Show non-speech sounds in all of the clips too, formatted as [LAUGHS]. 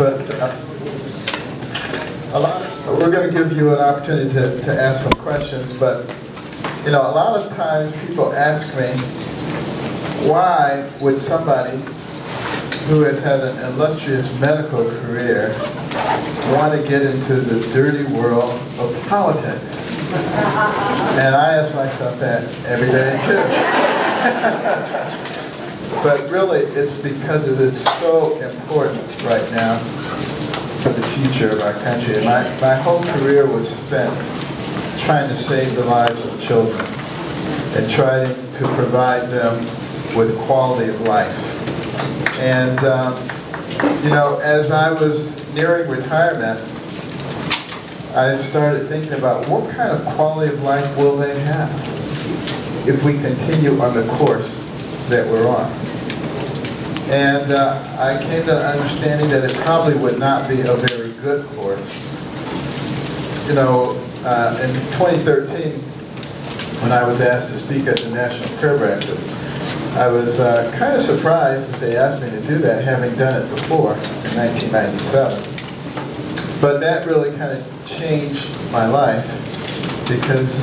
but uh, a lot, we're going to give you an opportunity to, to ask some questions, but, you know, a lot of times people ask me, why would somebody who has had an illustrious medical career want to get into the dirty world of politics? And I ask myself that every day too. [LAUGHS] But really, it's because it is so important right now for the future of our country. And my, my whole career was spent trying to save the lives of children and trying to provide them with quality of life. And, um, you know, as I was nearing retirement, I started thinking about what kind of quality of life will they have if we continue on the course that we're on. And uh, I came to understanding that it probably would not be a very good course. You know, uh, in 2013, when I was asked to speak at the National Prayer Breakfast, I was uh, kind of surprised that they asked me to do that, having done it before in 1997. But that really kind of changed my life because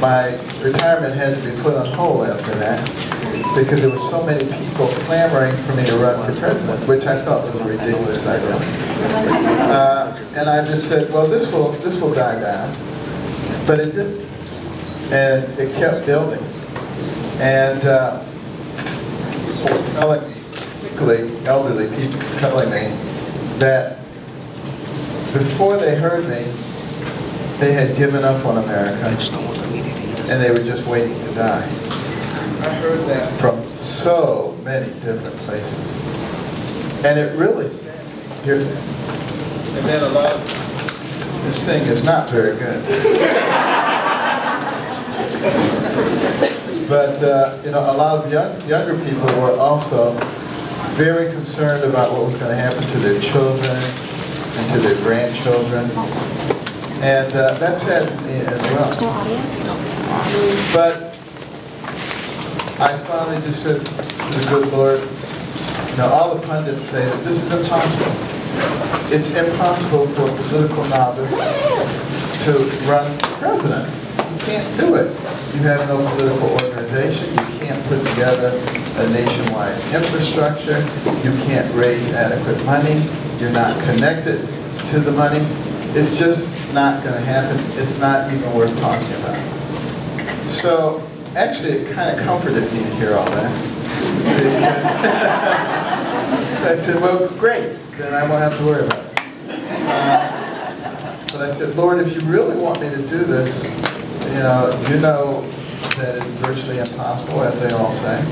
my retirement had to be put on hold after that because there were so many people clamoring for me to run for president, which I thought was a ridiculous idea. Uh, and I just said, well, this will this will die down, but it didn't, and it kept building. And uh, telling particularly elderly people, telling me that before they heard me, they had given up on America, and they were just waiting to die. I heard that from so many different places. And it really, here, and then a lot, this thing is not very good. but, uh, you know, a lot of young, younger people were also very concerned about what was going to happen to their children and to their grandchildren. And uh, that saddens me as well. But I finally just said to the good Lord, you know, all the pundits say that this is impossible. It's impossible for a political novice to run president. You can't do it. You have no political organization. You can't put together a nationwide infrastructure. You can't raise adequate money. You're not connected to the money. It's just not going to happen. It's not even worth talking about. So actually, it kind of comforted me to hear all that. [LAUGHS] I said, well, great, then I won't have to worry about it. Uh, but I said, Lord, if you really want me to do this, you know, you know that it's virtually impossible, as they all say.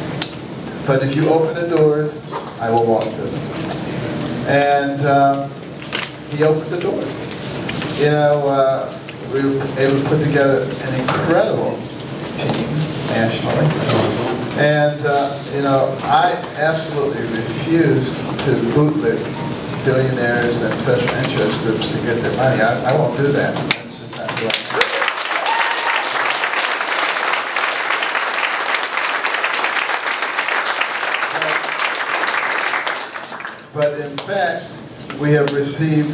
But if you open the doors, I will walk through them. And um, he opened the doors. You know, uh, we were able to put together an incredible team nationally. And, uh, you know, I absolutely refuse to bootleg billionaires and special interest groups to get their money. I, I won't do that. But in fact, we have received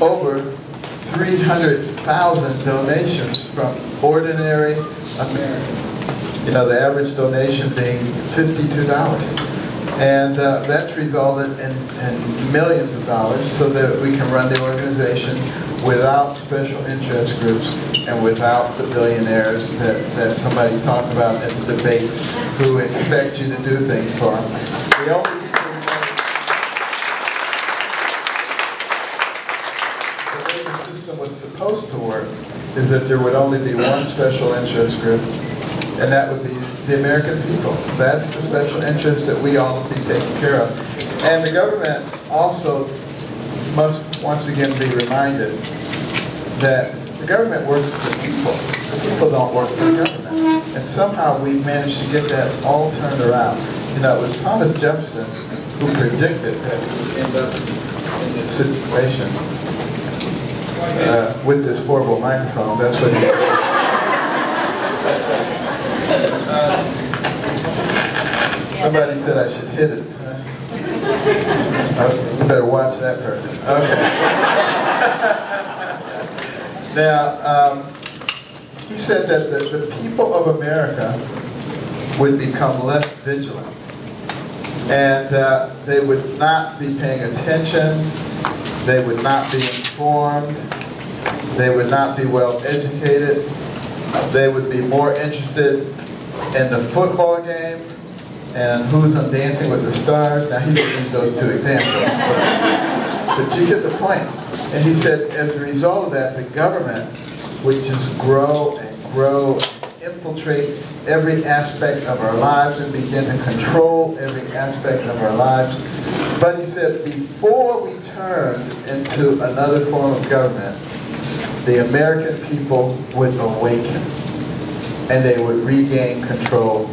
over 300,000 donations from ordinary Americans. You know, the average donation being $52. And uh, that's resulted in, in, millions of dollars so that we can run the organization without special interest groups and without the billionaires that, that somebody talked about in the debates who expect you to do things for them. The only the way the system was supposed to work is that there would only be one special interest group and that would be the American people. That's the special interest that we all be taken care of. And the government also must once again be reminded that the government works for the people. The people don't work for the government. And somehow we've managed to get that all turned around. You know, it was Thomas Jefferson who predicted that we would end up in this situation uh, with this horrible microphone. That's what he Somebody said I should hit it. You better watch that person. Okay. now, um, he said that the, the people of America would become less vigilant. And uh, they would not be paying attention. They would not be informed. They would not be well educated. They would be more interested in the football game and who's on Dancing with the Stars. Now he didn't use those two examples, but, but you get the point. And he said, as a result of that, the government would just grow and grow infiltrate every aspect of our lives and begin to control every aspect of our lives. But he said, before we turned into another form of government, the American people would awaken and they would regain control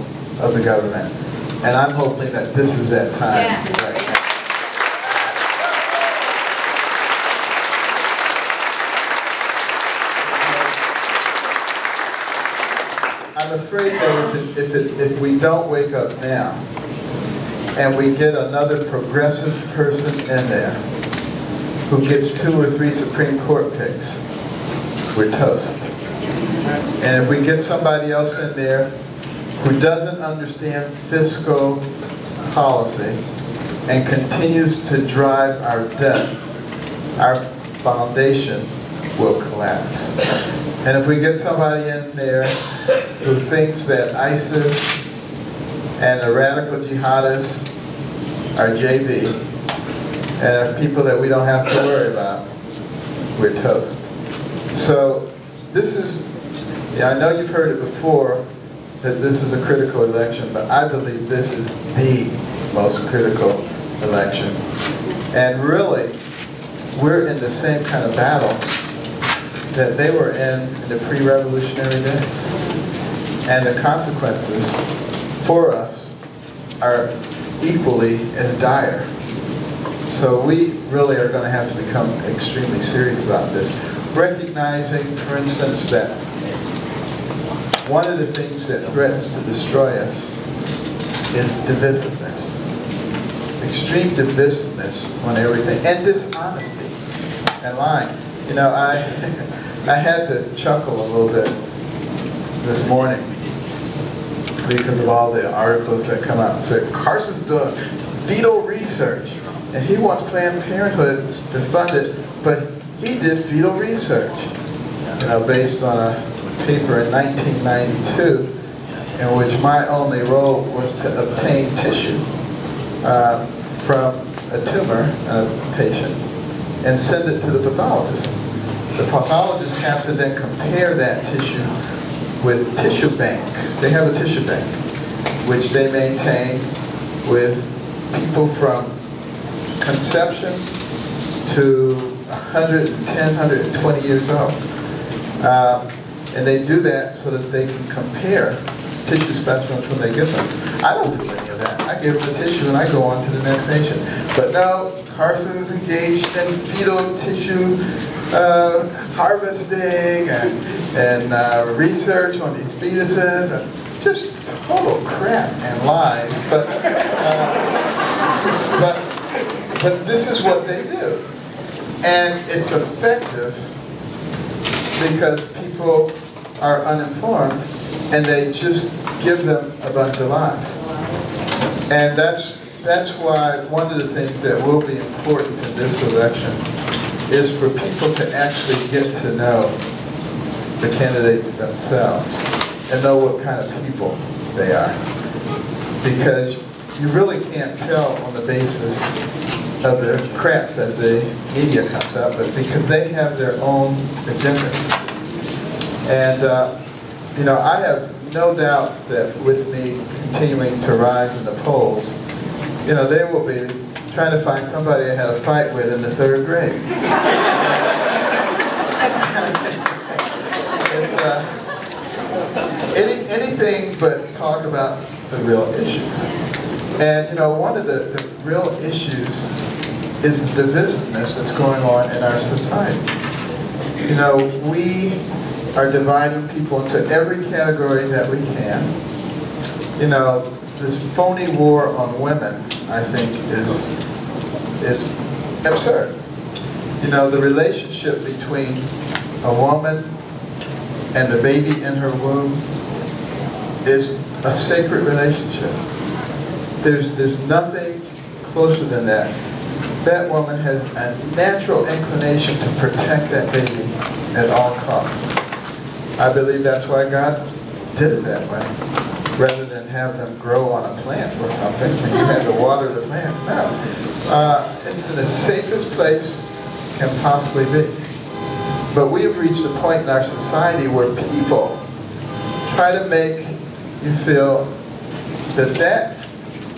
of the government. And I'm hoping that this is that time Yeah. right. I'm afraid that if, it, if, it, if we don't wake up now, and we get another progressive person in there, who gets two or three Supreme Court picks, we're toast. And if we get somebody else in there who doesn't understand fiscal policy and continues to drive our debt, our foundation will collapse. And if we get somebody in there who thinks that ISIS and the radical jihadists are JV and are people that we don't have to worry about, we're toast. So this is, yeah, I know you've heard it before, that this is a critical election, but I believe this is the most critical election. And really, we're in the same kind of battle that they were in in the pre-revolutionary days. And the consequences for us are equally as dire. So we really are going to have to become extremely serious about this. Recognizing, for instance, that one of the things that threatens to destroy us is divisiveness. Extreme divisiveness on everything, and dishonesty and lying. You know, I [LAUGHS] I had to chuckle a little bit this morning because of all the articles that come out and say Carson's doing fetal research, and he wants Planned Parenthood to fund it, but he did fetal research, you know, based on a paper in 1992 in which my only role was to obtain tissue uh, from a tumor patient and send it to the pathologist. The pathologist has to then compare that tissue with tissue bank. They have a tissue bank, which they maintain with people from conception to 110, 120 years old. Um, and they do that so that they can compare tissue specimens when they give them. I don't do any of that. I give them the tissue and I go on to the next patient. But no, Carson is engaged in fetal tissue uh, harvesting and, and uh, research on these fetuses and just total crap and lies. But, uh, but, but this is what they do. And it's effective because people are uninformed and they just give them a bunch of lies. And that's, that's why one of the things that will be important in this election is for people to actually get to know the candidates themselves and know what kind of people they are. Because you really can't tell on the basis of the crap that the media comes up with because they have their own agenda. And, uh, you know, I have no doubt that with me continuing to rise in the polls, you know, they will be trying to find somebody I had a fight with in the third grade. [LAUGHS] uh, any, anything but talk about the real issues. And, you know, one of the, the real issues is the divisiveness that's going on in our society. You know, we are dividing people into every category that we can. You know, this phony war on women, I think, is is absurd. You know, the relationship between a woman and the baby in her womb is a sacred relationship. There's, there's nothing closer than that. That woman has a natural inclination to protect that baby at all costs. I believe that's why God did it that way, rather than have them grow on a plant or something, and you had to water the plant. No. Uh, it's the safest place can possibly be. But we have reached a point in our society where people try to make you feel that that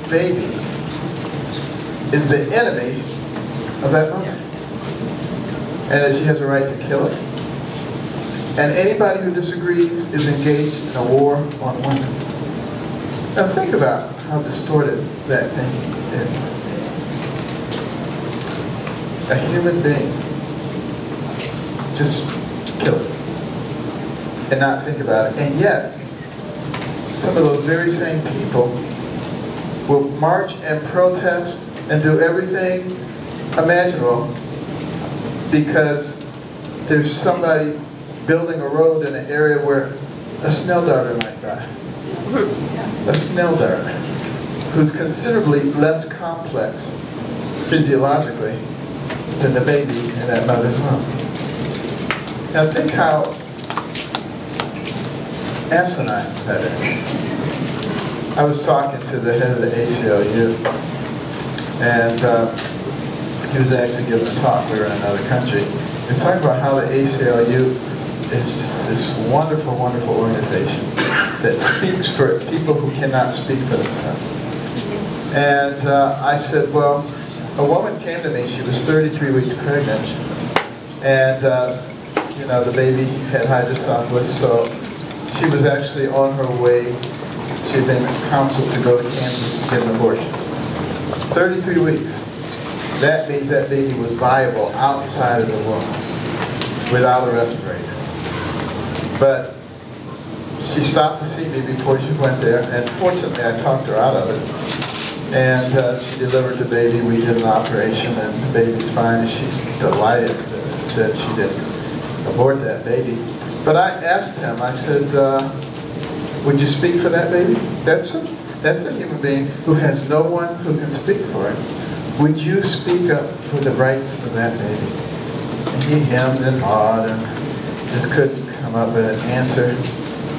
baby is the enemy of that mother. And that she has a right to kill it. And anybody who disagrees is engaged in a war on women. Now think about how distorted that thing is. A human being just kill it and not think about it. And yet, some of those very same people will march and protest and do everything imaginable because there's somebody building a road in an area where a snail darter might die. A snail darter who's considerably less complex physiologically than the baby in that mother's womb. Now think how asinine that is. I was talking to the head of the ACLU, and uh, he was actually giving a talk. We were in another country. He was talking about how the ACLU is this wonderful, wonderful organization that [LAUGHS] speaks for people who cannot speak for themselves. And uh, I said, well, a woman came to me, she was 33 weeks pregnant, and uh, you know, the baby had hydrocephalus, so she was actually on her way. She had been counseled to go to Kansas to get an abortion. 33 weeks. That means that baby was viable outside of the womb without a respirator. But she stopped to see me before she went there, and fortunately I talked her out of it. And uh, she delivered the baby, we did an operation, and the baby's fine, she's delighted that she didn't abort that baby. But I asked him, I said, uh, would you speak for that baby? That's a, that's a human being who has no one who can speak for it. Would you speak up for the rights of that baby? And he hemmed and hawed and just couldn't come up with an answer.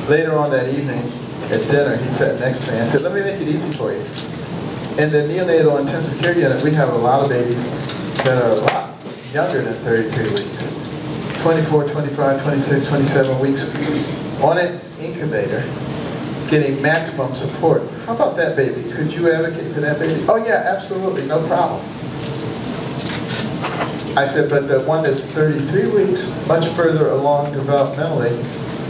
Later on that evening, at dinner, he sat next to me. and said, let me make it easy for you. In the neonatal intensive care unit, we have a lot of babies that are a lot younger than 33 weeks. 24, 25, 26, 27 weeks on an incubator, getting maximum support. How about that baby? Could you advocate for that baby? Oh yeah, absolutely, no problem. I said, but the one that's 33 weeks, much further along developmentally,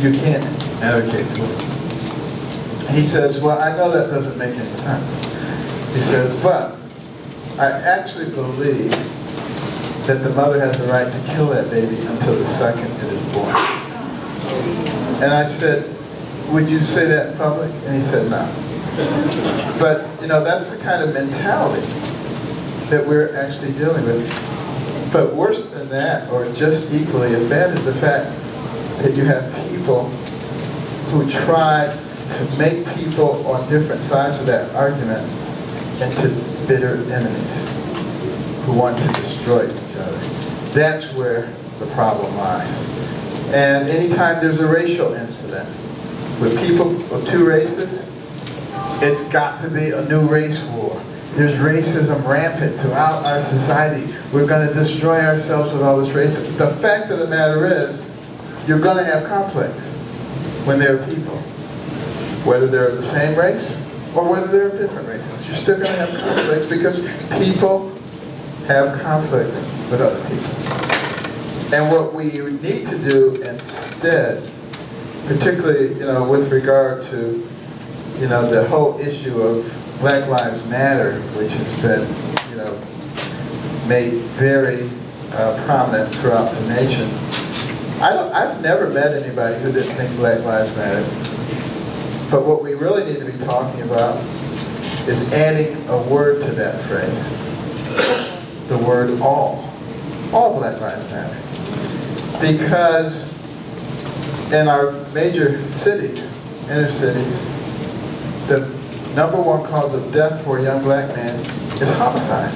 you can't advocate for. it. He says, well, I know that doesn't make any sense. He says, but I actually believe that the mother has the right to kill that baby until the second it is born. And I said, would you say that in public? And he said, no. But, you know, that's the kind of mentality that we're actually dealing with. But worse than that, or just equally as bad, is the fact that you have people who try to make people on different sides of that argument into bitter enemies who want to destroy each other. That's where the problem lies. And anytime there's a racial incident with people of two races, it's got to be a new race war. There's racism rampant throughout our society. We're going to destroy ourselves with all this racism. The fact of the matter is, you're going to have conflicts when there are people. Whether they're the same race or whether they're of different races. You're still going to have conflicts because people have conflicts with other people. And what we need to do instead, particularly you know, with regard to you know, the whole issue of Black Lives Matter, which has been you know, made very uh, prominent throughout the nation. I don't, I've never met anybody who didn't think Black Lives Matter. But what we really need to be talking about is adding a word to that phrase the word all. All Black Lives Matter. Because in our major cities, inner cities, the number one cause of death for a young black man is homicide.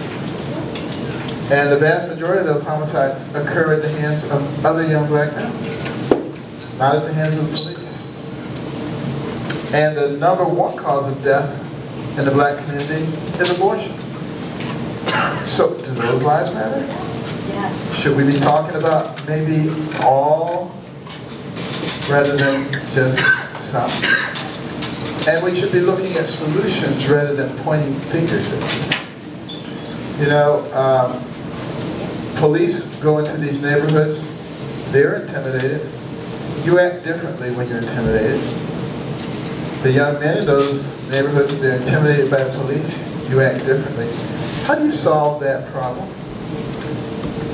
And the vast majority of those homicides occur at the hands of other young black men, not at the hands of the police. And the number one cause of death in the black community is abortion. So, do those lives matter? Yes. Should we be talking about maybe all rather than just some? And we should be looking at solutions rather than pointing fingers at people. You know, um, police go into these neighborhoods, they're intimidated. You act differently when you're intimidated. The young men in those neighborhoods, they're intimidated by police, you act differently. How do you solve that problem?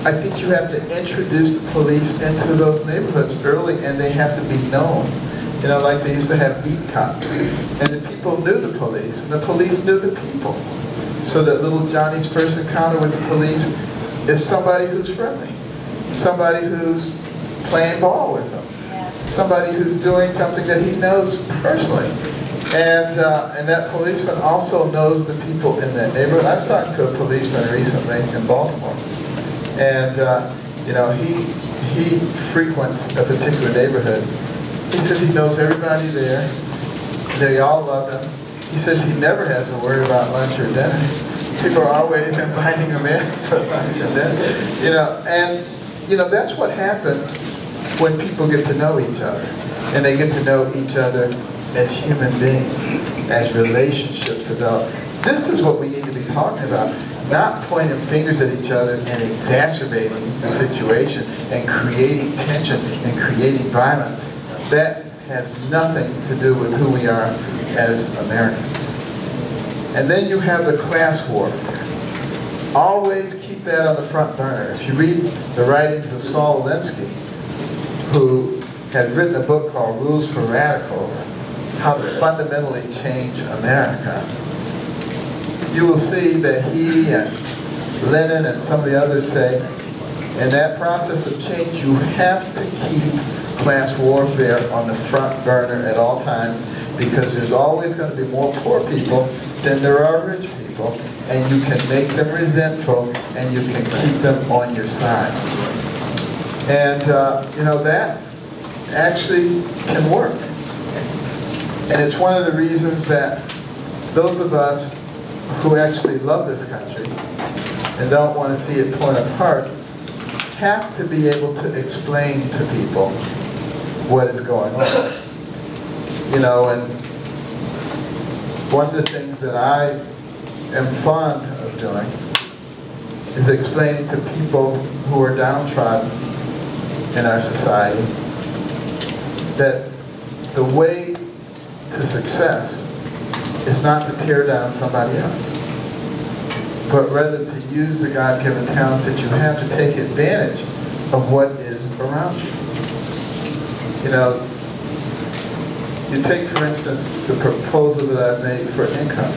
I think you have to introduce the police into those neighborhoods early and they have to be known. You know, like they used to have beat cops. And the people knew the police, and the police knew the people. So that little Johnny's first encounter with the police is somebody who's friendly. Somebody who's playing ball with them. Yeah. Somebody who's doing something that he knows personally. And, uh, and that policeman also knows the people in that neighborhood. I was talking to a policeman recently in Baltimore. And, uh, you know, he, he frequents a particular neighborhood. He says he knows everybody there. They all love him. He says he never has to worry about lunch or dinner. People are always [LAUGHS] inviting him in for lunch and dinner. You know, and, you know, that's what happens when people get to know each other. And they get to know each other as human beings, as relationships develop. This is what we need to be talking about, not pointing fingers at each other and exacerbating the situation and creating tension and creating violence. That has nothing to do with who we are as Americans. And then you have the class war. Always keep that on the front burner. If you read the writings of Saul Alinsky, who had written a book called Rules for Radicals, how to fundamentally change America, you will see that he and Lenin and some of the others say, in that process of change, you have to keep class warfare on the front burner at all times because there's always going to be more poor people than there are rich people, and you can make them resentful and you can keep them on your side. And, uh, you know, that actually can work. And it's one of the reasons that those of us who actually love this country and don't want to see it torn apart have to be able to explain to people what is going on. You know, and one of the things that I am fond of doing is explaining to people who are downtrodden in our society that the way to success is not to tear down somebody else, but rather to use the God-given talents that you have to take advantage of what is around you. You know, you take, for instance, the proposal that I've made for income,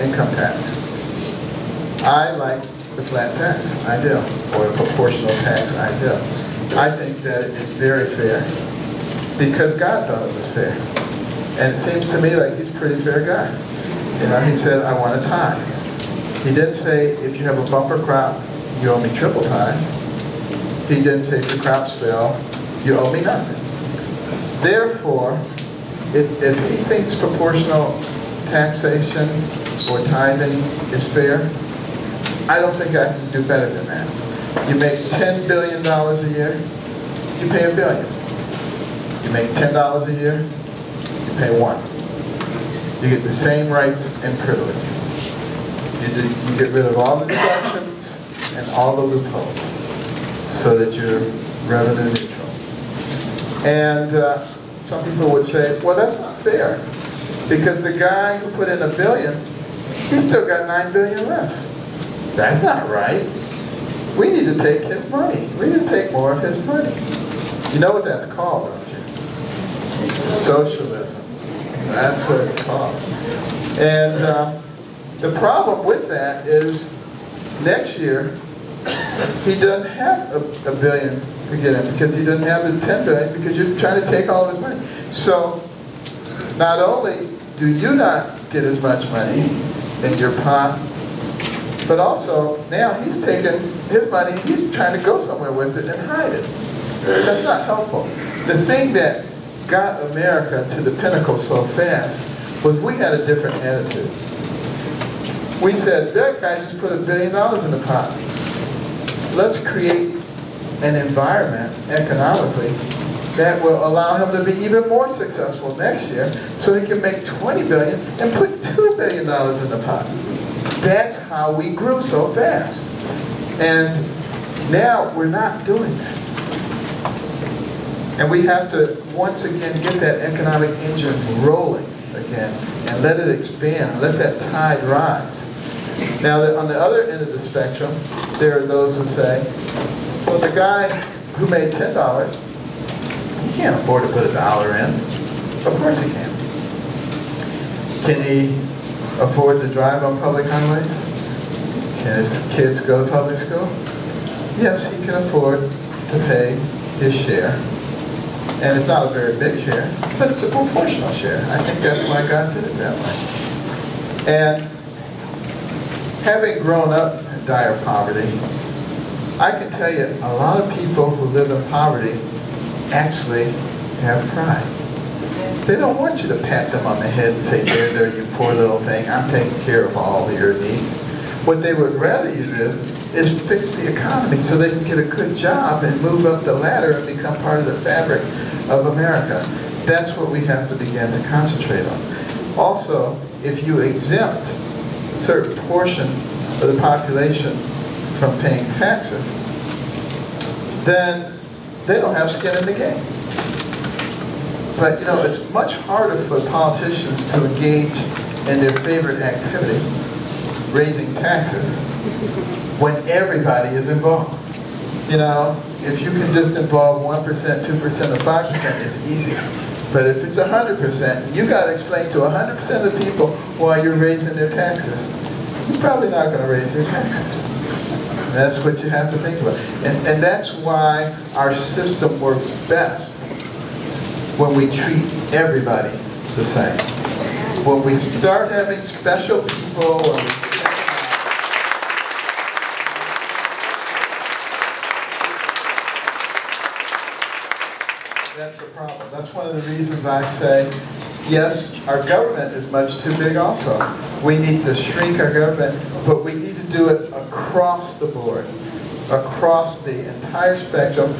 income tax. I like the flat tax, I do, or a proportional tax, I do. I think that it is very fair, because God thought it was fair. And it seems to me like he's a pretty fair guy. You know, he said, I want a tithe. He didn't say, if you have a bumper crop, you owe me triple time. He didn't say, if your crops fail, you owe me nothing. Therefore, if, he thinks proportional taxation or tithing is fair, I don't think I can do better than that. You make $10 billion a year, you pay a billion. You make $10 a year, you pay one. You get the same rights and privileges. You, you get rid of all the deductions and all the loopholes so that you're revenue neutral. And uh, some people would say, well, that's not fair. Because the guy who put in a billion, he's still got nine billion left. That's not right. We need to take his money. We need to take more of his money. You know what that's called, don't you? Socialism. That's what it's called. And uh, the problem with that is next year, He doesn't have a, a billion because he doesn't have the 10 billion because you're trying to take all his money. So not only do you not get as much money in your pot, but also now he's taking his money, he's trying to go somewhere with it and hide it. That's not helpful. The thing that got America to the pinnacle so fast was we had a different attitude. We said, that guy just put a billion dollars in the pot. Let's create an environment economically that will allow him to be even more successful next year so he can make 20 billion and put $2 billion in the pot. That's how we grew so fast. And now we're not doing that. And we have to, once again, get that economic engine rolling again and let it expand, let that tide rise. Now, on the other end of the spectrum, there are those who say, well, the guy who made $10, he can't afford to put a dollar in. Of course he can. Can he afford to drive on public highways? Can his kids go to public school? Yes, he can afford to pay his share. And it's not a very big share, but it's a proportional share. I think that's why God did it that way. And having grown up in dire poverty, I can tell you a lot of people who live in poverty actually have pride. They don't want you to pat them on the head and say, there, there, you poor little thing, I'm taking care of all your needs. What they would rather you do is fix the economy so they can get a good job and move up the ladder and become part of the fabric of America. That's what we have to begin to concentrate on. Also, if you exempt a certain portion of the population from paying taxes, then they don't have skin in the game. But, you know, it's much harder for politicians to engage in their favorite activity, raising taxes, when everybody is involved. You know, if you can just involve 1%, 2%, or 5%, it's easy. But if it's 100%, you got to explain to 100% of the people why you're raising their taxes. You're probably not going to raise their taxes. That's what you have to think about. And, and that's why our system works best when we treat everybody the same. When we start having special people, and that's a problem. That's one of the reasons I say, yes, our government is much too big also. We need to shrink our government, but we need to do it across the board, across the entire spectrum.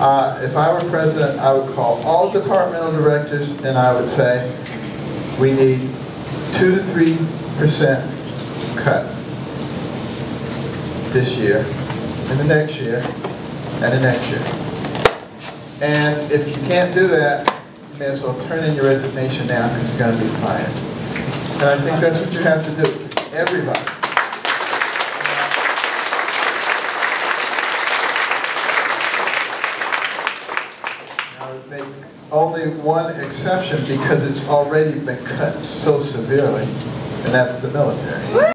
Uh, if I were president, I would call all departmental directors and I would say, we need two to three percent cut this year, and the next year, and the next year. And if you can't do that, may as well turn in your resignation now because you're going to be fired. And I think that's what you have to do, everybody. Make only one exception because it's already been cut so severely, and that's the military.